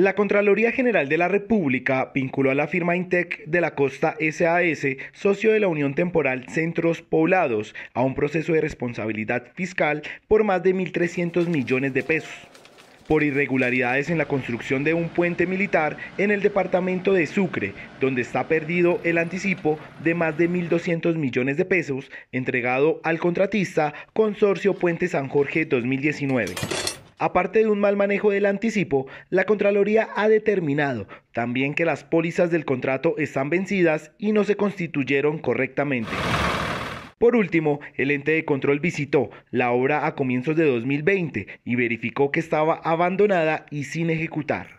La Contraloría General de la República vinculó a la firma Intec de la Costa SAS, socio de la Unión Temporal Centros Poblados, a un proceso de responsabilidad fiscal por más de 1.300 millones de pesos por irregularidades en la construcción de un puente militar en el departamento de Sucre, donde está perdido el anticipo de más de 1.200 millones de pesos entregado al contratista Consorcio Puente San Jorge 2019. Aparte de un mal manejo del anticipo, la Contraloría ha determinado también que las pólizas del contrato están vencidas y no se constituyeron correctamente. Por último, el ente de control visitó la obra a comienzos de 2020 y verificó que estaba abandonada y sin ejecutar.